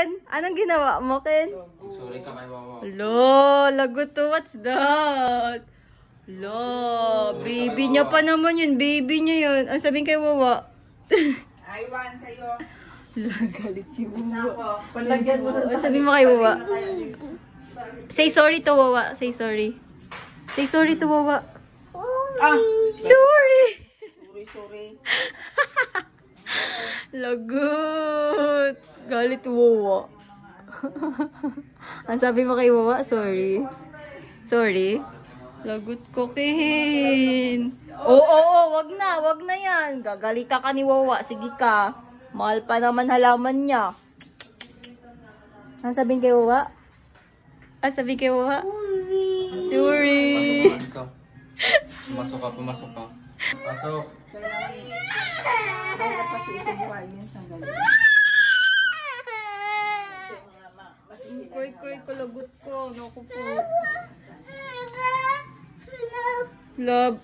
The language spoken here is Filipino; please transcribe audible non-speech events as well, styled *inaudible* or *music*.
Ken? Anong ginawa mo, Ken? Sorry ka kay Wawa. Lo, lagot to. What's that? Lo, baby niya pa naman yun. Baby niya yun. Ang sabihin kay Wawa? Aywan sa'yo. Lo, galit si Wawa. Palagyan mo Ang sabihin mo kay Wawa? Say sorry to Wawa. Say sorry. Say sorry to Wawa. Ah! Sorry! Sorry, sorry. *laughs* Lagot. Galit Wawa. *laughs* Ang sabi mo kay Wawa? Sorry. Sorry. Lagot ko, Ken. Oo, oo, oo, wag na, wag na yan. Gagalita ka ni Wawa. Sige ka. Mahal pa naman halaman niya. Ang sabihin kay Wawa? Ang sabihin kay Wawa? Sorry. Ka. Pumasok ka, pumasok ka. Pasok. Kaya kasi ito buhay yun sa galing. Cry-cry ko, lagot ko. Naku po. Love.